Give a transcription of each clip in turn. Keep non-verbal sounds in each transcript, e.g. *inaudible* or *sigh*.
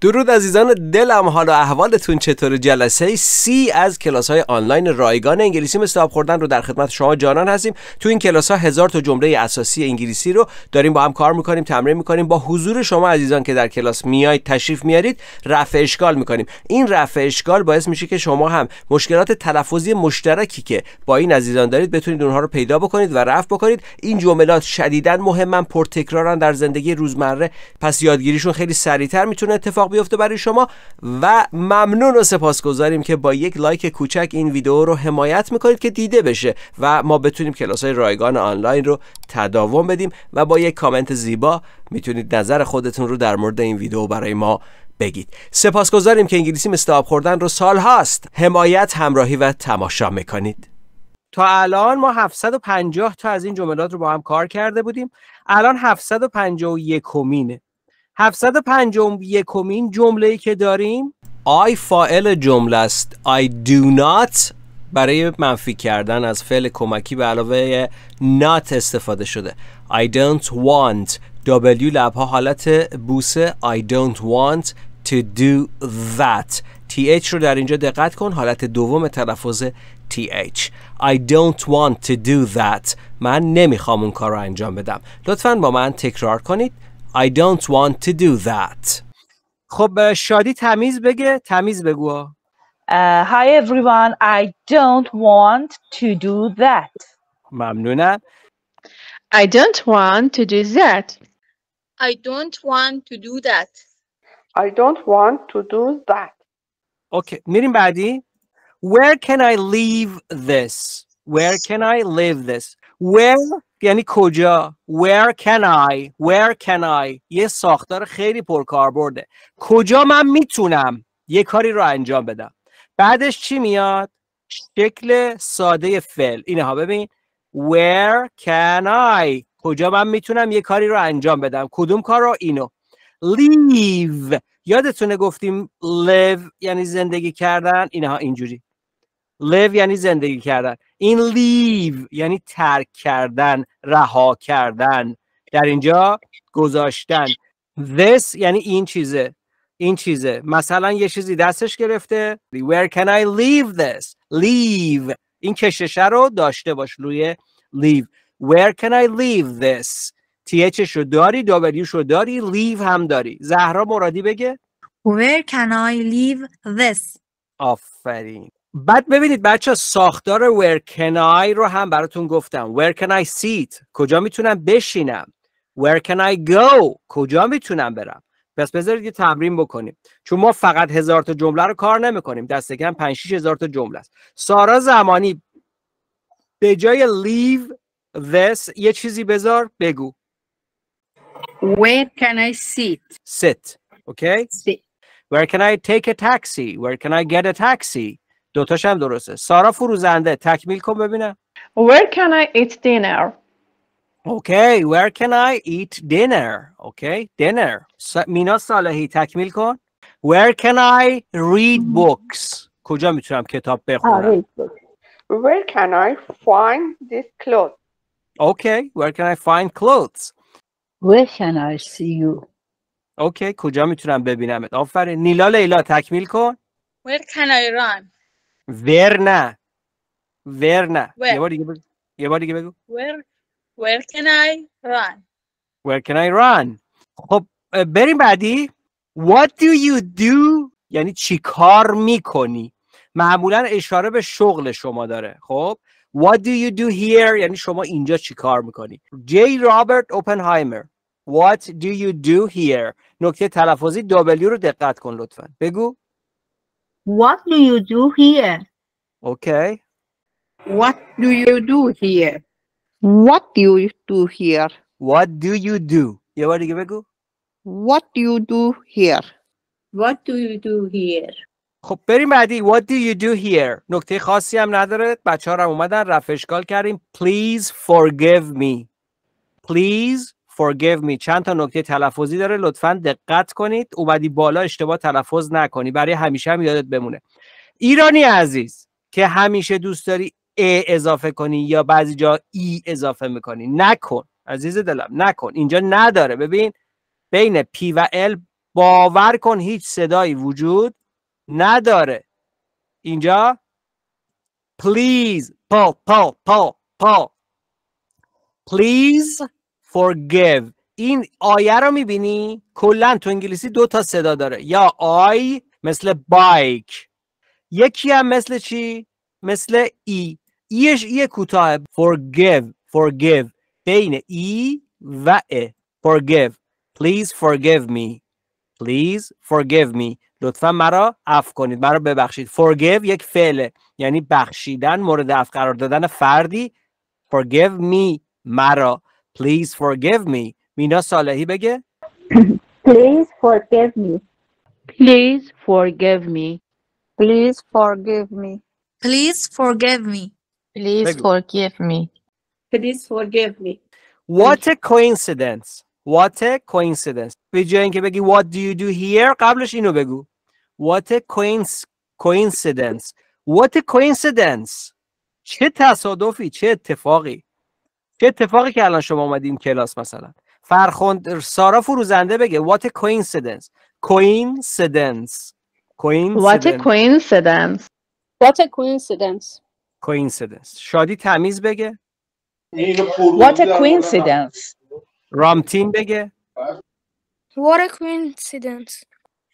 درود عزیزان دلم حال و احوالتون چطور جلسه سی از کلاس های آنلاین رایگان انگلیسی مثل آب خوردن رو در خدمت شما جانان هستیم. تو این کلاس ها هزار تا جمله اساسی انگلیسی رو داریم با هم کار می‌کنیم تمرین می‌کنیم. با حضور شما عزیزان که در کلاس میایید تشریف میارید رفع اشکال می‌کنیم. این رفع اشکال باعث میشه که شما هم مشکلات تلفظی مشترکی که با این عزیزان دارید بتونید اونها رو پیدا بکنید و رفع بکنید. این جملات شدیدا مهمن پرتکرارن در زندگی روزمره. پس یادگیریشون خیلی سریعتر می‌تونه اتفاق بیفته برای شما و ممنون و سپاسگزاریم که با یک لایک کوچک این ویدیو رو حمایت می‌کنید که دیده بشه و ما بتونیم کلاس های رایگان آنلاین رو تداوم بدیم و با یک کامنت زیبا می‌تونید نظر خودتون رو در مورد این ویدیو برای ما بگید. سپاسگزاریم که انگلیسی آب خوردن رو سال هاست حمایت همراهی و تماشا می‌کنید. تا الان ما 750 تا از این جملات رو با هم کار کرده بودیم. الان 751 کمینه 751 کمین جمله ای که داریم؟ I فاعل جمله است. I do not. برای منفی کردن از فعل کمکی به علاوه not استفاده شده. I don't want. W لبها حالت بوسه. I don't want to do that. TH رو در اینجا دقت کن. حالت دوم تلفظ TH I don't want to do that. من نمی‌خوام اون کار رو انجام بدم. لطفا با من تکرار کنید. I don't want to do that خب شادی تمیز بگه تمیز بگو Uh, hi everyone, I don't want to do that. ممنونم I don't want to do that. I don't want to do that. I don't want to do that. اوکی میریم بعدی Where can I leave this? Where can I leave this? Where یعنی کجا? Where can I? Where can I? یه ساختار خیلی پرکاربرده. کجا من می‌تونم یه کاری رو انجام بدم؟ بعدش چی میاد؟ شکل ساده فعل. اینه ها ببین. Where can I? کجا من می‌تونم یه کاری رو انجام بدم؟ کدوم کار رو؟ اینو. Leave یادتونه گفتیم live یعنی زندگی کردن؟ اینها اینجوری. Live یعنی زندگی کردن. این leave یعنی ترک کردن رها کردن. در اینجا گذاشتن. This یعنی این چیزه. این چیزه. مثلا یه چیزی دستش گرفته. Where can I leave this? Leave. این کششه رو داشته باش روی leave. Where can I leave this? TH رو داری W رو داری leave هم داری. زهرا مرادی بگه. Where can I leave this? آفرین. بعد ببینید بچه ساختار where can I رو هم براتون گفتم. Where can I sit کجا می‌تونم بشینم؟ Where can I go کجا می‌تونم برم؟ پس بذارید یه تمرین بکنیم. چون ما فقط هزار تا جمله رو کار نمی‌کنیم. دست کم 5 6 هزار تا جمله است. سارا زمانی به جای leave this یه چیزی بذار بگو. Where can I sit? sit. Okay? Sit. where can I take a taxi? Where can I get a taxi? دوتاش هم درسته سارا فروزنده تکمیل کن ببینم Where can I eat dinner? Okay, where can I eat dinner? Okay, dinner. س- مینا صالحی تکمیل کن. Where can I read books? کجا می‌تونم کتاب بخونم؟ Where can I find this clothes? Okay, where can I find clothes? Where can I see you? Okay, کجا می‌تونم ببینمت؟ آفرین. نیلا لیلا تکمیل کن. Where can I run? Where نه. Where. یه بار دیگه بگو. یه بار دیگه بگو. Where where can I run? Where can I run? خب بریم بعدی. What do you do؟ یعنی چی کار می‌کنی؟ معمولا اشاره به شغل شما داره. خب What do you do here؟ یعنی شما اینجا چی کار می‌کنی؟ J. Robert Oppenheimer What do you do here؟ نکته تلفظی W رو دقت کن لطفا. بگو. What do you do here? Okay. What do you do here? What do you do here? What do you do؟ یه بار دیگه بگو. What do you do here? What do you do here? خب بریم بعدی What do you do here نکته خاصی هم نداره بچه ها هم اومدن رفع اشکال کردیم Please forgive me Please forgive me. چند تا نکته تلفظی داره. لطفا دقت کنید. اومدی بالا اشتباه تلفظ نکنی. برای همیشه هم یادت بمونه. ایرانی عزیز که همیشه دوست داری ا اضافه کنی یا بعضی جا ای اضافه می‌کنی نکن. عزیز دلم نکن. اینجا نداره. ببین بین پی و ال باور کن هیچ صدایی وجود نداره. اینجا؟ Please پا پا پا پا please forgive. این آیه رو می‌بینی؟ کلا تو انگلیسی دو تا صدا داره. یا آی مثل بایک یکی هم مثل چی؟ مثل ای. ایش ای کوتاه. forgive. forgive. بین ای و ا. forgive. Please forgive me. Please forgive me. لطفا مرا عفو کنید. مرا ببخشید. forgive یک فعله. یعنی بخشیدن مورد عفو قرار دادن فردی. forgive me. مرا. please forgive me مینا صالحی بگه Please forgive me. Please forgive me. Please forgive me. Please forgive me. Please بگو. forgive me. Please forgive me. What a coincidence What a coincidence به جای اینکه بگی What do you do here قبلش اینو بگو What a coinc- coincidence What a coincidence چه تصادفی چه اتفاقی چه اتفاقی که الان شما اومدیم کلاس مثلا فرخوند سارا فروزنده بگه What a coincidence Coincidence What a Coincidence coincidence. What a coincidence. Coincidence شادی تمیز بگه What a coincidence. رامتین بگه What a coincidence.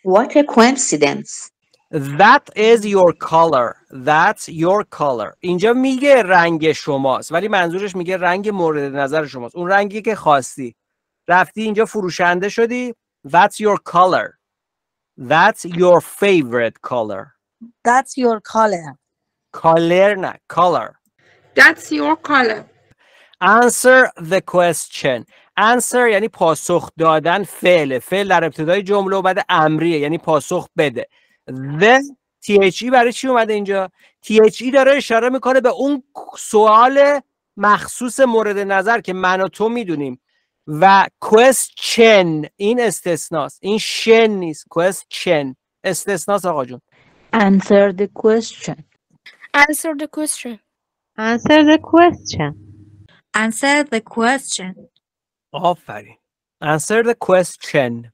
What a coincidence. That is your color. That's your color. اینجا میگه رنگ شماست ولی منظورش میگه رنگ مورد نظر شماست. اون رنگی که خواستی. رفتی اینجا فروشنده شدی. That's your color. That's your favorite color. That's your color. Color نه. Color. That's your color. Answer the question. Answer یعنی پاسخ دادن فعل. فعل در ابتدای جمله و بعد امریه یعنی پاسخ بده. The THE برای چی اومده اینجا؟ THE داره اشاره می‌کنه به اون سوال مخصوص مورد نظر که من و تو می‌دونیم و question این استثناست این شن نیست question استثناست آقا جون Answer the question. Answer the question. Answer the question. Answer the question. آفرین answer the question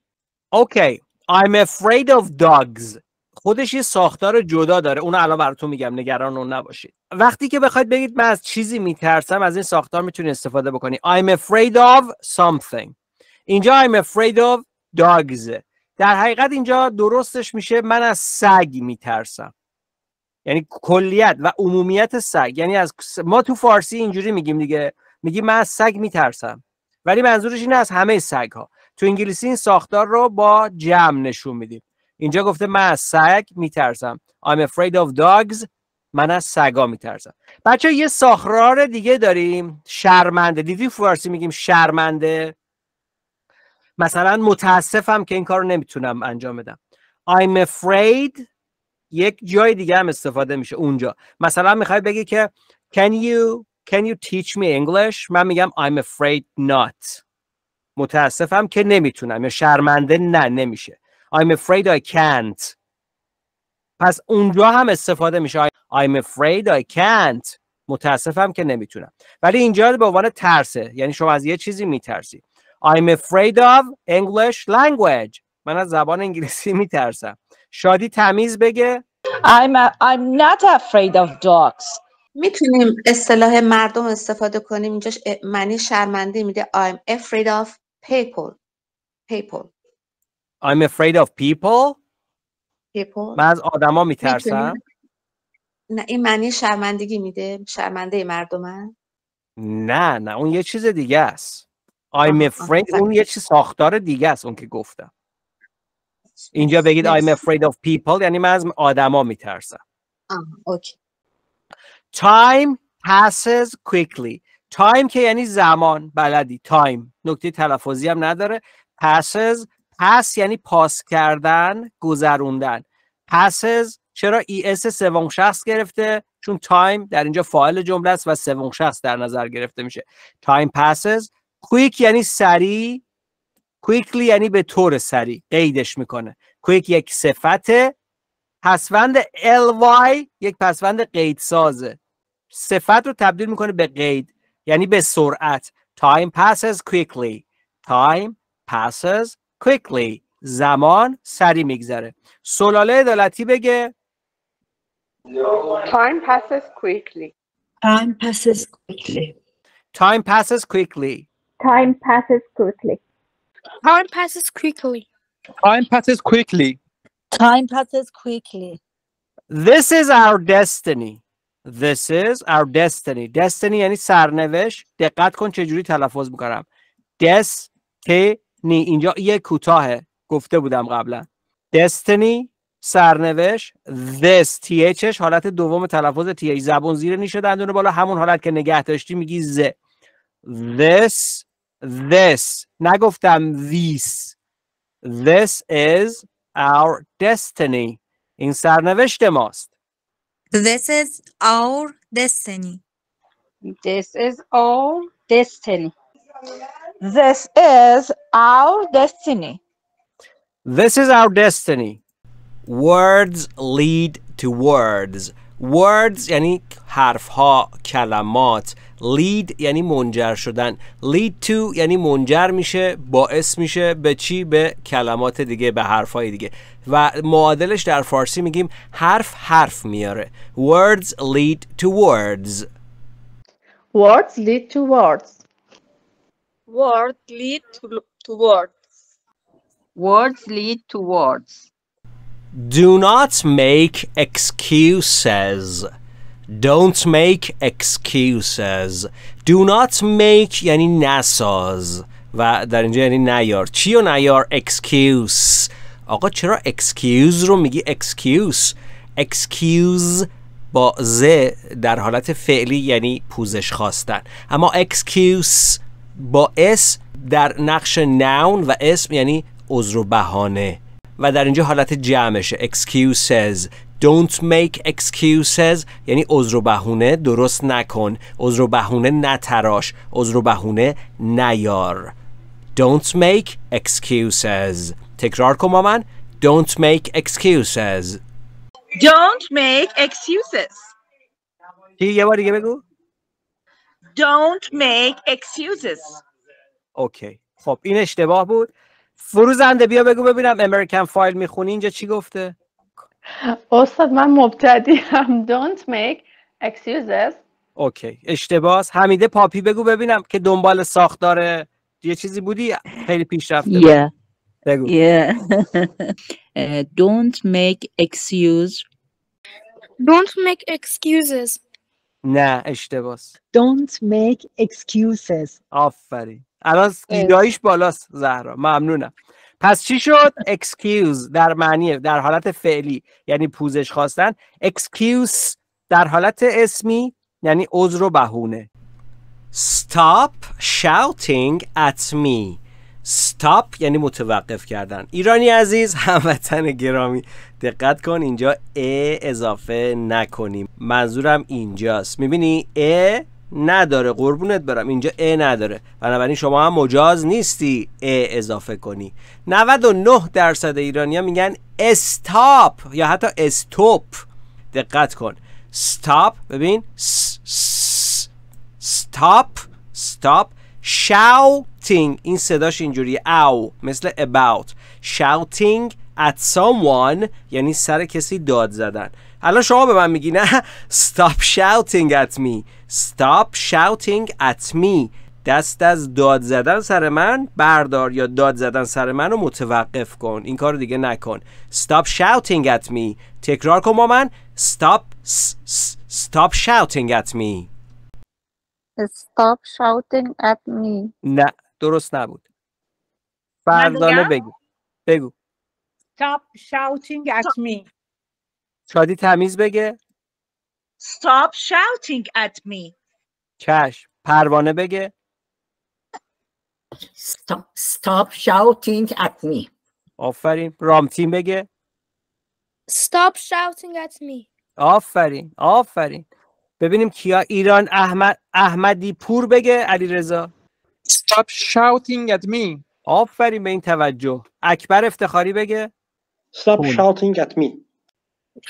okay I'm afraid of dogs خودش یه ساختار جدا داره. اون الان براتون میگم نگران اون نباشید. وقتی که بخواید بگید من از چیزی میترسم از این ساختار می‌تونید استفاده بکنی. I'm afraid of something. اینجا I'm afraid of dogs. در حقیقت اینجا درستش میشه من از سگ میترسم. یعنی کلیت و عمومیت سگ. یعنی از ما تو فارسی اینجوری میگیم دیگه. میگیم من از سگ میترسم. ولی منظورش اینه از همه سگ ها تو انگلیسی این ساختار رو با جمع نشون میدیم. اینجا گفته من از سگ میترسم. I'm afraid of dogs. من از سگا میترسم. بچه یه ساختار دیگه داریم. شرمنده. دیدی فارسی میگیم شرمنده؟ مثلا متاسفم که این کار رو نمی‌تونم انجام بدم. I'm afraid. یک جای دیگه هم استفاده میشه اونجا. مثلا می‌خوای بگی که can you can you teach me English من میگم I'm afraid not. متاسفم که نمی‌تونم. یا شرمنده نه نمیشه. I'm afraid I can't. پس اونجا هم استفاده میشه. I'm afraid I can't. متاسفم که نمی‌تونم. ولی اینجا به عنوان ترسه. یعنی شما از یه چیزی میترسی. I'm afraid of English language. من از زبان انگلیسی *laughs* میترسم. شادی تمیز بگه. I'm, a, I'm not afraid of dogs. می‌تونیم اصطلاح مردم استفاده کنیم. اینجاش معنی شرمنده میده. I'm afraid of people. People. I'm afraid of people. People. من از آدما میترسم؟ نه این معنی شرمندگی میده. شرمنده مردمن. نه نه اون یه چیز دیگه است. I'm afraid اون یه چیز ساختار دیگه است اون که گفتم. اینجا بگید I'm afraid of people یعنی من از آدما میترسم. OK. Time passes quickly. Time که یعنی زمان بلدی. Time. نکته تلفظی هم نداره. Passes pass یعنی پاس کردن گذروندن. passes چرا S سوم شخص گرفته؟ چون time در اینجا فاعل جمله است و سوم شخص در نظر گرفته میشه. time passes quick یعنی سریع quickly یعنی به طور سریع قیدش می‌کنه. quick یک صفته پسوند ly یک پسوند قید سازه صفت رو تبدیل می‌کنه به قید یعنی به سرعت. time passes quickly time passes quickly زمان سری میگذره سلاله عدالتی بگه Time passes quickly. Time passes quickly. time passes quickly Time passes quickly. Time passes quickly. Time passes quickly. Time passes quickly. This is our destiny. This is our destiny. Destiny یعنی سرنوشت. دقت کن چه جوری تلفظ می‌کنم. destiny اینجا یه کوتاهه. گفته بودم قبلا. destiny سرنوشت. This thش حالت دوم تلفظ th زبون زیر نیشه دندون بالا. همون حالت که نگه داشتی میگی ز this this. نگفتم this. This is our destiny. این سرنوشت ماست. This is our destiny. This is our destiny. This is our destiny. This is our destiny. Words lead to words. Words یعنی حرف ها کلمات lead یعنی منجر شدن lead to یعنی منجر میشه باعث میشه به چی به کلمات دیگه به حرف های دیگه و معادلش در فارسی میگیم حرف حرف میاره words lead to words Words lead to words. Word lead to, to word. Words lead to words. Do not make excuses. Don't make excuses. Do not make یعنی نساز و در اینجا یعنی نیار چی و نیار excuse آقا چرا excuse رو میگی excuse excuse با ز در حالت فعلی یعنی پوزش خواستن اما excuse با اس در نقش نون و اسم یعنی عذر و بهانه و در اینجا حالت جمعشه. Excuses. Don't make excuses. یعنی عذر و بهونه درست نکن. عذر و بهونه نتراش. عذر و بهونه نیار. Don't make excuses. تکرار کن با من. Don't make excuses. Don't make excuses. یه بار دیگه بگو. Don't make excuses. اوکی خب این اشتباه بود فروزنده بیا بگو ببینم امریکن فایل می‌خونی اینجا چی گفته استاد من مبتدیم don't make excuses اوکی اشتباه حمیده پاپی بگو ببینم که دنبال ساختار یه چیزی بودی خیلی پیشرفته بود. Yeah. بگو Yeah. *laughs* Uh, don't make excuse. Don't make excuses. نه اشتباه Don't make excuses. آفرین. الان گیراییش بالاست زهرا. ممنونم. پس چی شد؟ Excuse در معنی در حالت فعلی یعنی پوزش خواستن. Excuse در حالت اسمی یعنی عذر و بهونه. Stop shouting at me. Stop یعنی متوقف کردن. ایرانی عزیز *laughs* هموطن گرامی دقت کن اینجا ا اضافه نکنیم. منظورم اینجاست. می‌بینی ا نداره. قربونت برم. اینجا ا نداره. بنابراین شما هم مجاز نیستی ا اضافه کنی. 99 درصد ایرانی ها میگن استاپ یا حتی استوپ دقت کن. Stop ببین. س- س- stop stop shouting. این صداش اینجوری او مثل about. Shouting at someone. یعنی سر کسی داد زدن. الان شما به من میگی نه. *laughs* Stop shouting at me. Stop shouting at me. دست از داد زدن سر من بردار یا داد زدن سر من رو متوقف کن. این کار دیگه نکن. Stop shouting at me. تکرار کن با من. Stop stop shouting at me. Stop shouting at me. نه. درست نبود. فردانه بگم؟ بگو. بگو. Stop shouting at me. شادی تمیز بگه. Stop shouting at me. چشم. پروانه بگه. Stop, stop shouting at me. آفرین. رامتین بگه. Stop shouting at me. آفرین. آفرین. ببینیم کیا. ایران احمد احمدی پور بگه. علی رضا Stop shouting at me. آفرین به این توجه. اکبر افتخاری بگه. Stop Cool. shouting at me.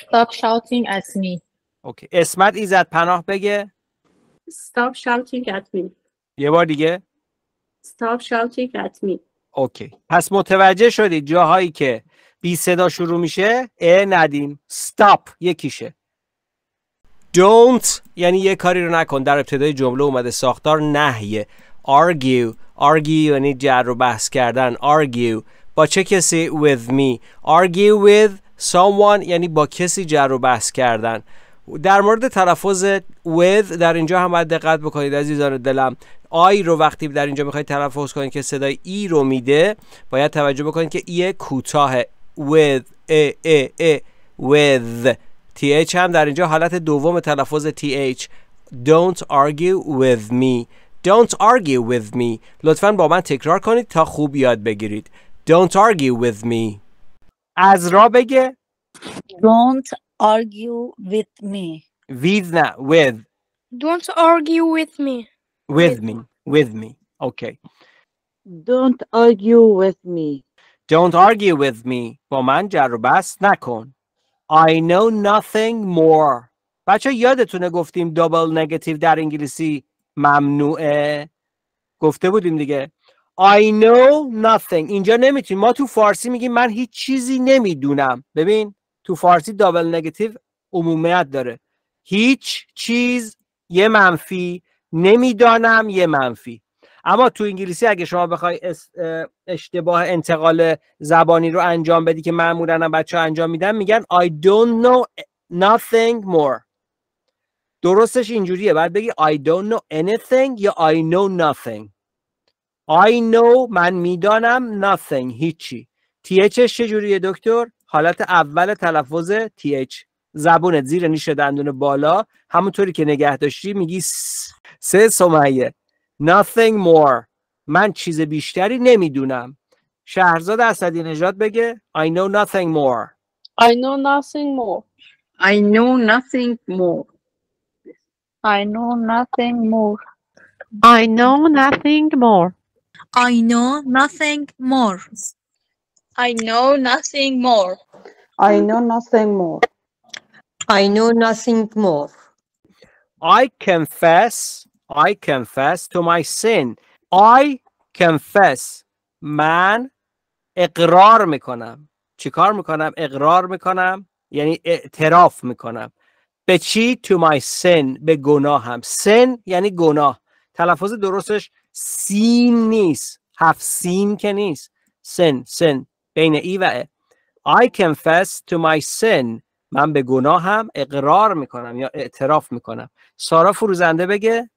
Stop shouting at me. اوکی. اسمت ایزد پناه بگه. Stop shouting at me. یه بار دیگه. Stop shouting at me. OK. پس متوجه شدید جاهایی که بی صدا شروع میشه؟ ا ندیم. Stop. یکیشه. Don't. یعنی یه کاری رو نکن. در ابتدای جمله اومده. ساختار نهیه. Argue argue یعنی جر و بحث کردن argue. با چه کسی with me argue with someone یعنی با کسی جر و بحث کردن. در مورد تلفظ with در اینجا هم باید دقت بکنید عزیزان دلم. آی رو وقتی در اینجا می‌خواید تلفظ کنید که صدای ای رو میده باید توجه بکنید که ای کوتاه with ا ا ا with. Th هم در اینجا حالت دوم تلفظ th don't argue with me. Don't argue with me لطفا با من تکرار کنید تا خوب یاد بگیرید don't argue with me از را بگه Don't argue with me. with نه with Don't argue with me. with me with me okay Don't argue with me. don't argue with me با من جر و بحث نکن I know nothing more بچه یادتونه گفتیم دابل نگاتیو در انگلیسی ممنوعه. گفته بودیم دیگه. I know nothing. اینجا نمی‌تونیم ما تو فارسی میگیم من هیچ چیزی نمی‌دونم. ببین تو فارسی دابل نگاتیو عمومیت داره. هیچ چیز یه منفی نمی‌دانم یه منفی. اما تو انگلیسی اگه شما بخوای اشتباه انتقال زبانی رو انجام بدی که معمولا بچه ها انجام میدن میگن I don't know nothing more. درستش اینجوریه. باید بگی I don't know anything یا I know nothing. I know من می‌دانم nothing هیچی. THش چجوریه دکتر؟ حالت اول تلفظ TH زبونت زیر نیش دندون بالا. همونطوری که نگه داشتی میگی سه سمیه. Nothing more. من چیز بیشتری نمی‌دونم. شهرزاد اسدی نژاد بگه. I know nothing more. I know nothing more. I know nothing more. I know nothing more. I know nothing more. I know nothing more. I know nothing more. I know nothing more. I know nothing more. I confess I confess to my sin I confess من اقرار می‌کنم چیکار می‌کنم اقرار می‌کنم یعنی اعتراف می‌کنم به چی? To my sin به گناهم sin یعنی گناه. تلفظ درستش سین نیست. هفت سین که نیست. Sin sin. بین ای و ا. I confess to my sin. من به گناهم اقرار می‌کنم یا اعتراف می‌کنم. سارا فروزنده بگه.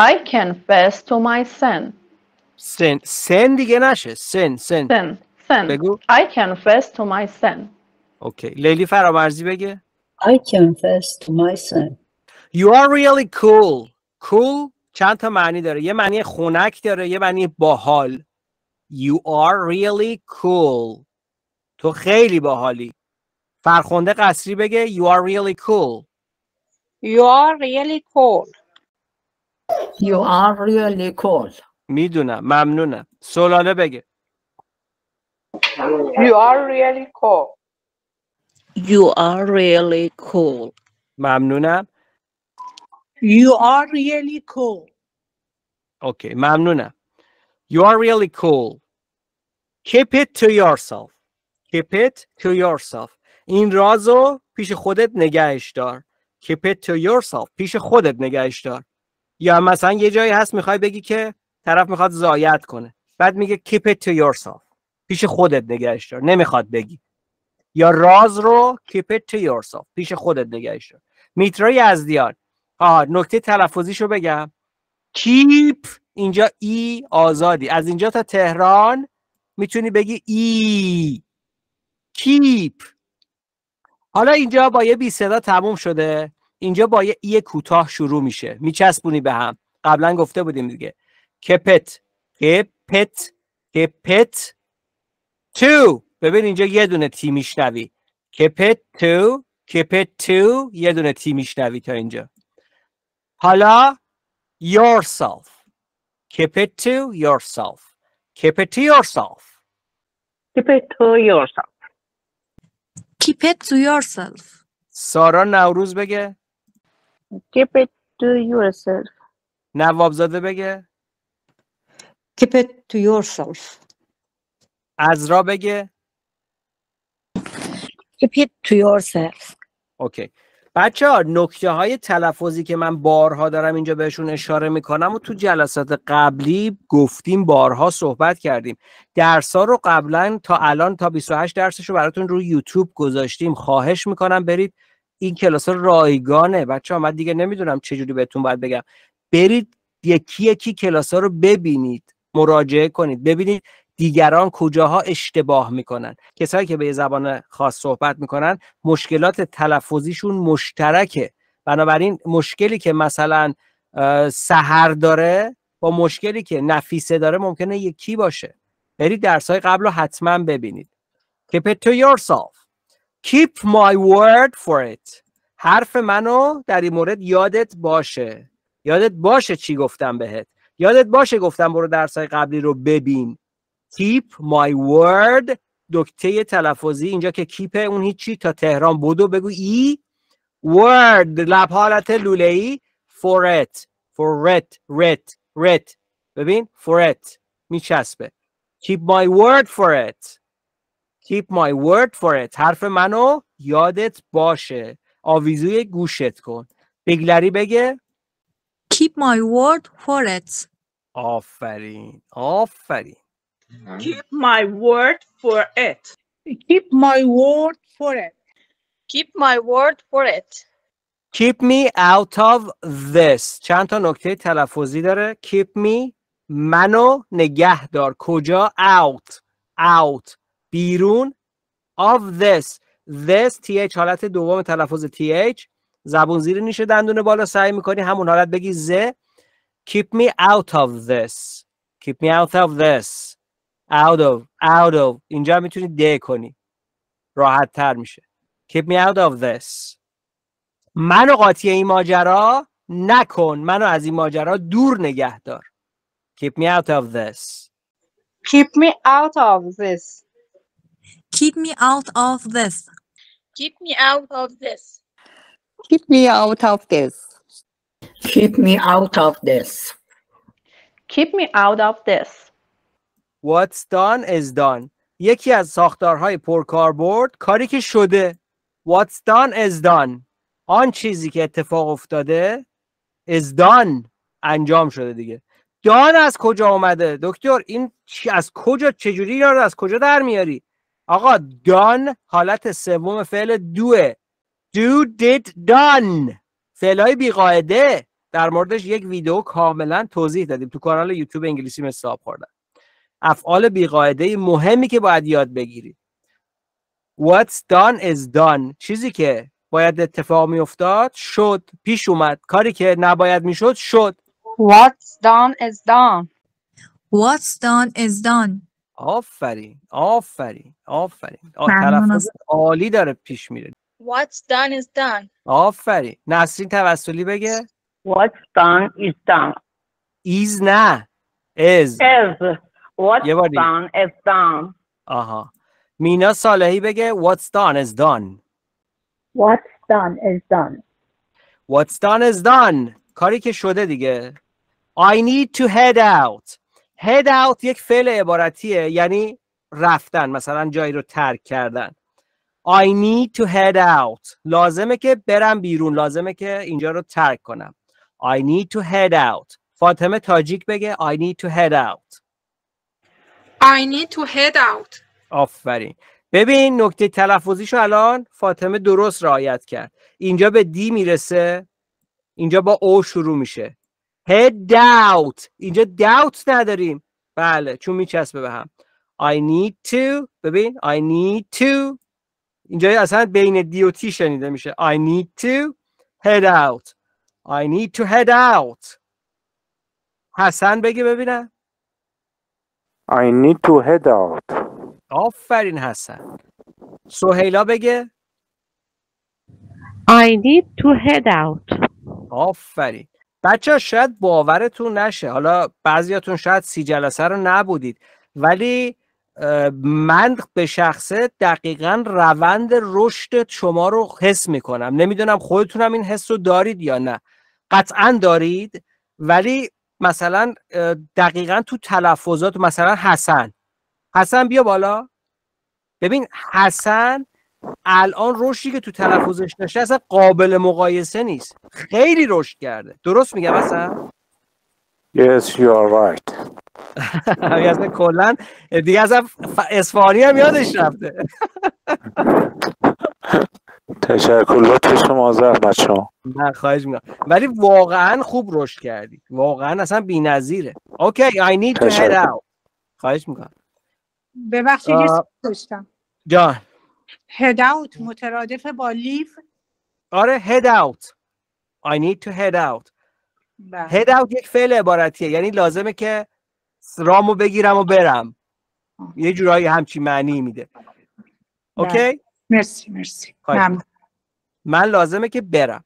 I confess to my sin. سن سن دیگه نشه. سن سن Sin. Sin. بگو. I confess to my sin. اوکی. لیلی فرامرزی بگه. I confess to my sin. You are really cool cool چند تا معنی داره یه معنی خنک داره یه معنی باحال You are really cool تو خیلی باحالی فرخنده قصری بگه You are really cool You are really cool. You are really cool. می‌دونم ممنونم سلاله بگه You are really cool. You are really cool. ممنونم. You are really cool. اوکی ممنونم. You are really cool. Keep it to yourself. Keep it to yourself. این رازو پیش خودت نگهش دار. Keep it to yourself. پیش خودت نگهش دار. یا مثلا یه جایی هست می‌خوای بگی که طرف می‌خواد زایت کنه. بعد میگه keep it to yourself. پیش خودت نگهش دار. نمی‌خواد بگی. یا راز رو keep it to yourself. پیش خودت نگهش دار میترا یزدیان آه نکته تلفظیشو بگم. Keep اینجا ای آزادی. از اینجا تا تهران می‌تونی بگی ای keep. حالا اینجا با یه بی صدا تموم شده. اینجا با یه ای کوتاه شروع میشه. میچسبونی به هم. قبلا گفته بودیم دیگه. کپت کپت کپت تو ببین اینجا یه دونه تی میشنوی کپت تو کپت تو یه دونه تی میشنوی تا اینجا حالا yourself keep it to yourself keep it to yourself Keep it to yourself. Keep it to yourself. سارا نوروز بگه Keep it to yourself. نوابزاده بگه Keep it to yourself. ازرا بگه Keep it to yourself. اوکی بچه ها نکته های تلفظی که من بارها دارم اینجا بهشون اشاره می‌کنم و تو جلسات قبلی گفتیم بارها صحبت کردیم. درس ها رو قبلا تا الان تا 28 درسش رو براتون روی یوتیوب گذاشتیم. خواهش می‌کنم برید. این کلاس رایگانه. بچه ها من دیگه نمی‌دونم چجوری بهتون باید بگم. برید یکی یکی کلاس ها رو ببینید. مراجعه کنید. ببینید دیگران کجاها اشتباه می‌کنن؟ کسایی که به زبان خاص صحبت می‌کنن مشکلات تلفظیشون مشترکه. بنابراین مشکلی که مثلا سحر داره با مشکلی که نفیسه داره ممکنه یکی باشه. برید درس های قبل رو حتما ببینید. Keep it to yourself. Keep my word for it. حرف منو در این مورد یادت باشه. یادت باشه چی گفتم بهت. یادت باشه گفتم برو درس های قبلی رو ببین. Keep my word. دکته تلفظی اینجا که کیپ اون هیچی تا تهران بدو بگو. ای word. لب حالت لوله ای for it. For it. Ret. Ret. ببین؟ For it. میچسبه. Keep my word for it. Keep my word for it. حرف منو یادت باشه. آویزوی گوشت کن. بگلری بگه. Keep my word for it. آفرین. آفرین. Keep my word for it. Keep my word for it. Keep my word for it. Keep me out of this چند تا نکته تلفظی داره Keep me منو نگه دار کجا out out بیرون of this this th حالت دوم تلفظ th زبون زیر نیش دندون بالا سعی می‌کنی همون حالت بگی ز Keep me out of this Keep me out of this out of out of اینجا می‌تونی ده کنی راحت تر میشه Keep me out of this منو قاطی این ماجرا نکن منو از این ماجرا دور نگه دار Keep me out of this Keep me out of this. Keep me out of this. Keep me out of this. Keep me out of this. Keep me out of this. Keep me out of this. What's done is done. یکی از ساختارهای پرکاربرد کاری که شده. What's done is done. آن چیزی که اتفاق افتاده is done. انجام شده دیگه. Done از کجا اومده؟ دکتر این از کجا چجوری رو از کجا در میاری؟ آقا done حالت سوم فعل دوه. Do did done. فعلهای بیقاعده. در موردش یک ویدیو کاملا توضیح دادیم. تو کانال یوتیوب انگلیسی مثل خوردن. افعال بیقاعده مهمی که باید یاد بگیرید What's done is done چیزی که باید اتفاق می افتاد شد پیش اومد کاری که نباید می‌شد شد What's done is done. What's done is done. آفرین آفرین آفرین تلفظ از- عالی داره پیش میره What's done is done. آفرین نسرین توسلی بگه What's done is done. ایز نه از Is. What's یه done is done. آها مینا صالحی بگه What's done is done What's done is done. What's done is done کاری که شده دیگه I need to head out head out یک فعل عبارتیه یعنی رفتن مثلا جایی رو ترک کردن I need to head out لازمه که برم بیرون لازمه که اینجا رو ترک کنم I need to head out فاطمه تاجیک بگه I need to head out I need to head out. آفرین. ببین نکته تلفظیشو الان فاطمه درست رعایت کرد. اینجا به دی می‌رسه. اینجا با او شروع میشه. Head out. اینجا doubt نداریم. بله چون میچسبه به هم. I need to. ببین I need to. اینجا اصلا بین دی و تی شنیده میشه. I need to head out. I need to head out. حسن بگه ببینم. I need to head out. آفرین حسن. سهیلا بگه؟ I need to head out. آفرین. بچه شاید باورتون نشه. حالا بعضیاتون شاید سی جلسه رو نبودید. ولی من به شخصه دقیقا روند رشد شما رو حس می‌کنم. نمی‌دونم خودتونم این حس رو دارید یا نه. قطعا دارید. ولی مثلا دقیقا تو تلفظات مثلا حسن. حسن بیا بالا. ببین حسن الان رشدی که تو تلفظش داشته اصلا قابل مقایسه نیست. خیلی رشد کرده. درست میگم حسن؟ Yes, you are right. *laughs* یعنی اصلا کلا دیگه اصلا اصفهانی هم یادش رفته. *laughs* تشکر لطف شما زحمت شما نه خواهش می‌کنم. ولی واقعا خوب رشد کردی. واقعا اصلا بی‌نظیره. اوکی I need to head out. خواهش می‌کنم. ببخشید آه. داشتم. جان. Head out مترادف با leave آره head out. I need to head out. بله. head out یک فعل عبارتیه. یعنی لازمه که رامو بگیرم و برم. یه جورایی همچی معنی میده. اوکی مرسی مرسی خواهش ممنون. من لازمه که برم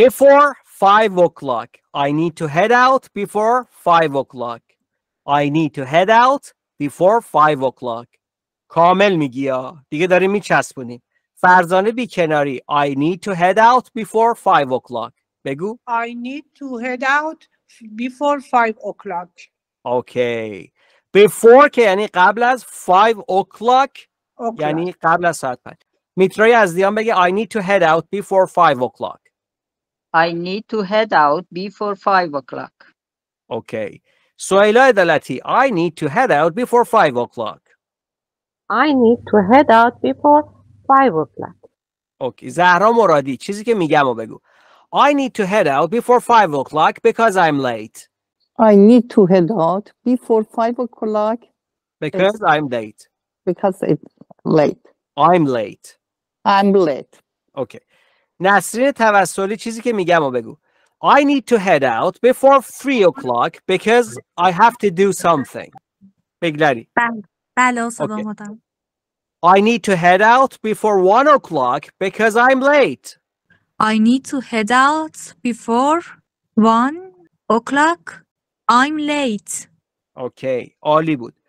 before 5 o'clock I need to head out before 5 o'clock I need to head out before 5 o'clock کامل میگی یا دیگه داریم میچسبونیم فرزانه بی کناری I need to head out before 5 o'clock بگو I need to head out before 5 o'clock اوکی before که یعنی قبل از 5 o'clock O'clock. یعنی قبل از ساعت 5 میترای از دیان بگه I need to head out before 5 o'clock I need to head out before 5 o'clock. اوکی سویلا عدالتی I need to head out before 5 o'clock I need to head out before 5 o'clock. اوکی زهرا مرادی چیزی که میگم رو بگو I need to head out before 5 o'clock because I'm late I need to head out before 5 o'clock because I'm late because it's late. I'm late I'm late. اوکی نسرین توسلی چیزی که میگم رو بگو I need to head out before 3 o'clock because I have to do something بگذری بله بله استاد اوکی. آمادم I need to head out before 1 o'clock because I'm late I need to head out before one o'clock I'm late اوکی عالی بود ممنون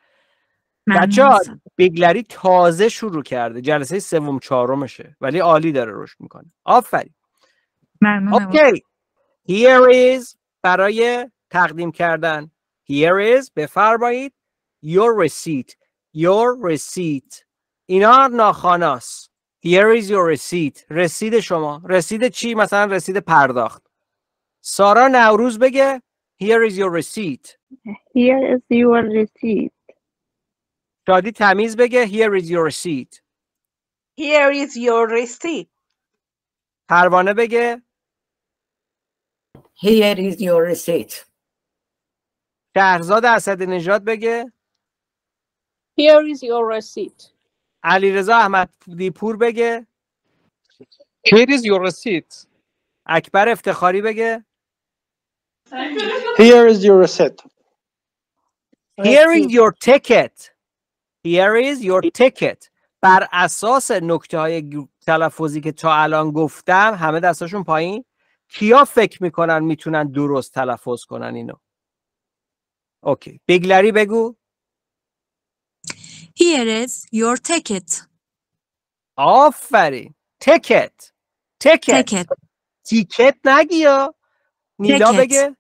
بچه ها. بیگلری تازه شروع کرده. جلسه سوم چهارمشه. ولی عالی داره رشد می‌کنه. آفرین. اوکی. Here is برای تقدیم کردن. Here is بفرمایید. Your receipt. Your receipt. اینا ناخواناست here is your receipt. رسید شما. رسید چی؟ مثلا رسید پرداخت. سارا نوروز بگه. Here is your receipt. Here is your receipt. شادی تمیز بگه here is your receipt Here is your receipt. پروانه بگه Here is your receipt. شهرزاد اسد نژاد بگه Here is your receipt. علیرضا احمد دیپور بگه Here is your receipt. اکبر افتخاری بگه Here is your receipt. Here is your ticket Here is your ticket. بر اساس نکته های تلفظی که تا الان گفتم همه دستاشون پایین. کیا فکر می‌کنن می‌تونن درست تلفظ کنن اینو؟ اوکی. بیگلری بگو. Here is your ticket. آفرین. تیکت تیکت ticket. تیکت نگی یا نیلا. بگه.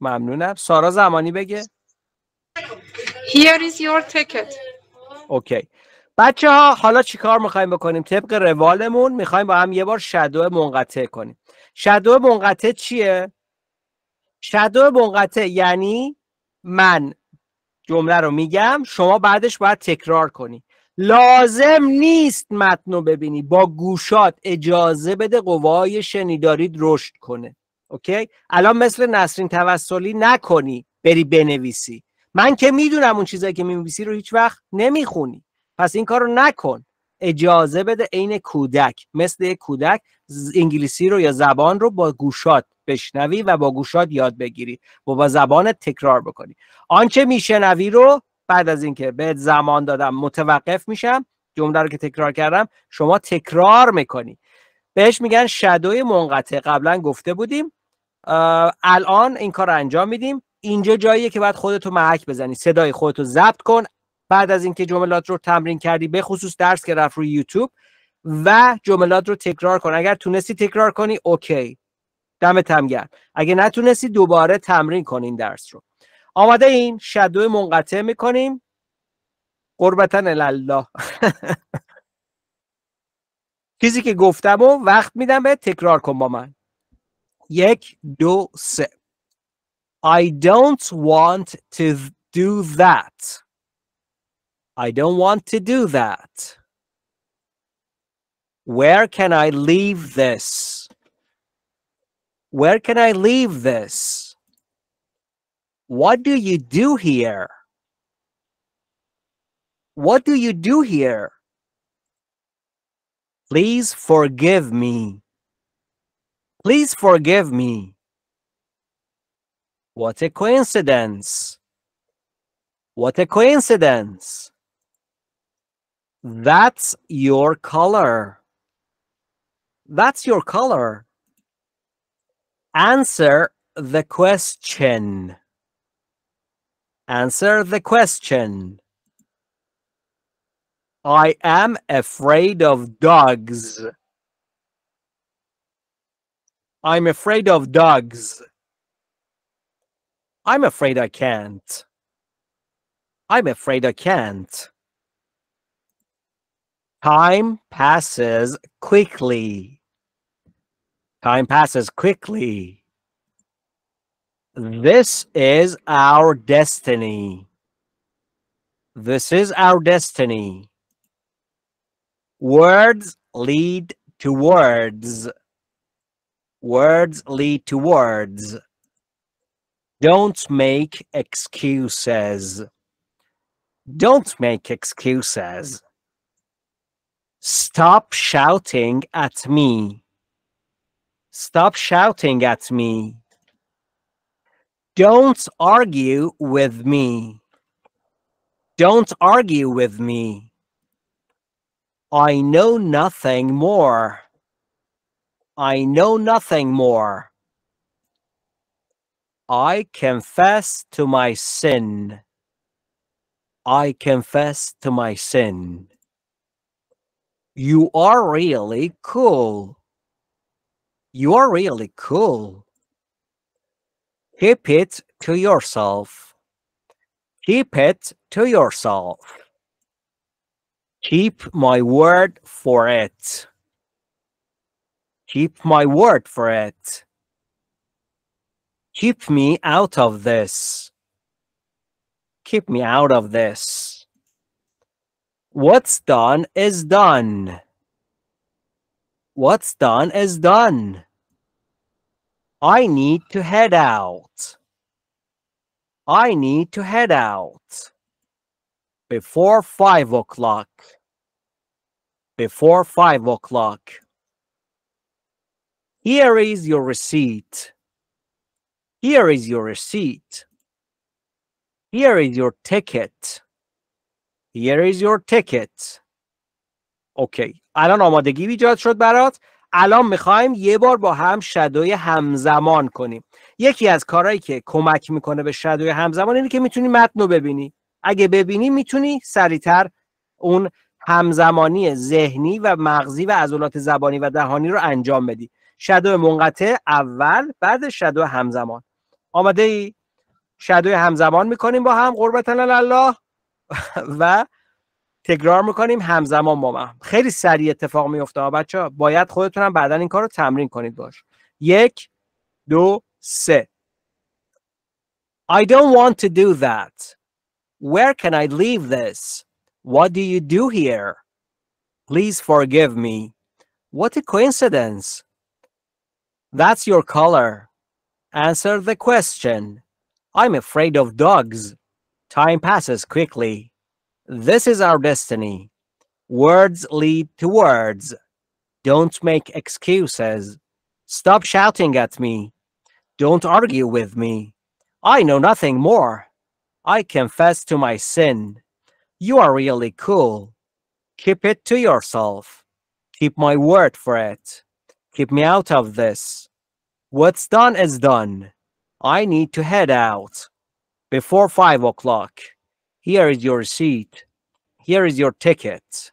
ممنونم. سارا زمانی بگه. Here is your ticket. اوکی بچه ها حالا چیکار می‌خوایم بکنیم؟ طبق روالمون می‌خوایم با هم یه بار شدو منقطع کنیم. شدو منقطع چیه؟ شدو منقطع یعنی من. جمله رو میگم شما بعدش باید تکرار کنی. لازم نیست متن رو ببینی با گوشات اجازه بده قوای شنیدارید رشد کنه. اوکی الان مثل نسرین توسلی نکنی بری بنویسی. من که می‌دونم اون چیزایی که می‌نویسی رو هیچ وقت نمی‌خونی. پس این کار رو نکن. اجازه بده عین کودک مثل یک کودک انگلیسی رو یا زبان رو با گوشات بشنوی و با گوشات یاد بگیری و با زبانت تکرار بکنی. آنچه میشنوی رو بعد از اینکه بهت زمان دادم متوقف میشم. جمله رو که تکرار کردم شما تکرار می‌کنی. بهش میگن شدوی منقطع. قبلا گفته بودیم. الان این کار رو انجام میدیم. اینجا جاییه که باید خودتو محک بزنی. صدای خودتو ضبط کن. بعد از اینکه جملات رو تمرین کردی به خصوص درس که رفت روی یوتیوب و جملات رو تکرار کن. اگر تونستی تکرار کنی اوکی. دمت هم گرم. اگه نتونستی دوباره تمرین کن این درس رو. آماده این؟ شدو منقطع می‌کنیم. قربتا الله *laughs* چیزی که گفتم و وقت میدم به تکرار کن با من. یک دو سه. I don't want to do that. I don't want to do that. Where can I leave this? Where can I leave this? What do you do here? What do you do here? Please forgive me. Please forgive me. What a coincidence. What a coincidence. That's your color. That's your color. Answer the question. Answer the question. I am afraid of dogs. I'm afraid of dogs. I'm afraid I can't. I'm afraid I can't. Time passes quickly. Time passes quickly. This is our destiny. This is our destiny. Words lead to words. Words lead to words. Don't make excuses. Don't make excuses. Stop shouting at me. Stop shouting at me. Don't argue with me. Don't argue with me. I know nothing more. I know nothing more. I confess to my sin. I confess to my sin. You are really cool. You are really cool. Keep it to yourself. Keep it to yourself. Keep my word for it. Keep my word for it. Keep me out of this. Keep me out of this. What's done is done. What's done is done. I need to head out. I need to head out. Before five o'clock. Before five o'clock. Here is your receipt. Here is your receipt. Here is your ticket. Here is your ticket. اوکی الان آمادگی ایجاد شد برات الان می‌خوایم یه بار با هم شدوی همزمان کنیم یکی از کارهایی که کمک می‌کنه به شدوی همزمان اینه که می‌تونی متن رو ببینی اگه ببینی می‌تونی سریعتر اون همزمانی ذهنی و مغزی و عضلات زبانی و دهانی رو انجام بدی شدو منقطع اول بعد شدو همزمان آماده ای شدو همزمان می‌کنیم با هم قربتن الله *laughs* و تکرار می‌کنیم همزمان با من خیلی سریع اتفاق میفته بچه ها باید خودتون هم بعدا این کار رو تمرین کنید باش یک دو سه I don't want to do that. Where can I leave this? What do you do here? Please forgive me. What a coincidence. That's your color. Answer the question. I'm afraid of dogs. Time passes quickly. This is our destiny. Words lead to words. Don't make excuses. Stop shouting at me. Don't argue with me. I know nothing more. I confess to my sin. You are really cool. Keep it to yourself. Keep my word for it. Keep me out of this. What's done is done. I need to head out. Before five o'clock. Here is your receipt. Here is your ticket.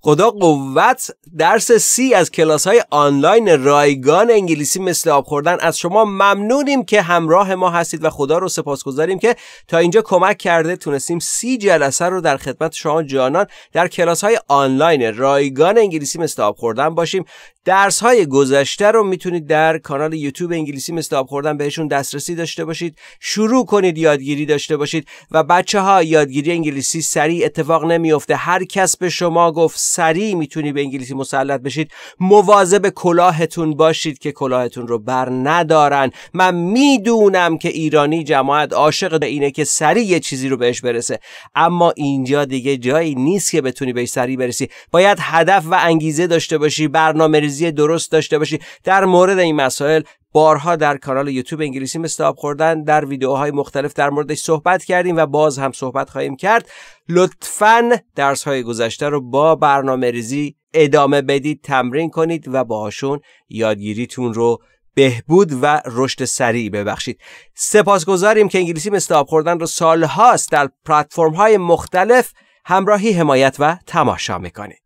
خدا قوت درس سی از کلاس های آنلاین رایگان انگلیسی مثل آب خوردن از شما ممنونیم که همراه ما هستید و خدا رو سپاسگزاریم که تا اینجا کمک کرده تونستیم سی جلسه رو در خدمت شما جانان در کلاس های آنلاین رایگان انگلیسی مثل آب خوردن باشیم درس های گذشته رو می‌تونید در کانال یوتیوب انگلیسی مثل آب خوردن بهشون دسترسی داشته باشید شروع کنید یادگیری داشته باشید و بچه ها یادگیری انگلیسی سریع اتفاق نمیفته هر کس به شما گفت سریع می‌تونی به انگلیسی مسلط بشید. مواظب کلاهتون باشید که کلاهتون رو بر ندارن. من می‌دونم که ایرانی جماعت عاشق اینه که سریع یه چیزی رو بهش برسه. اما اینجا دیگه جایی نیست که بتونی بهش سریع برسی. باید هدف و انگیزه داشته باشی برنامه ریزی درست داشته باشی. در مورد این مسائل بارها در کانال یوتیوب انگلیسی آب خوردن در ویدیوهای مختلف در موردش صحبت کردیم و باز هم صحبت خواهیم کرد. لطفا درس های گذشته رو با برنامه ریزی ادامه بدید تمرین کنید و باهاشون یادگیریتون رو بهبود و رشد سریع ببخشید. سپاسگزاریم که انگلیسی آب خوردن رو سالهاست در پلتفرم های مختلف همراهی حمایت و تماشا می‌کنید.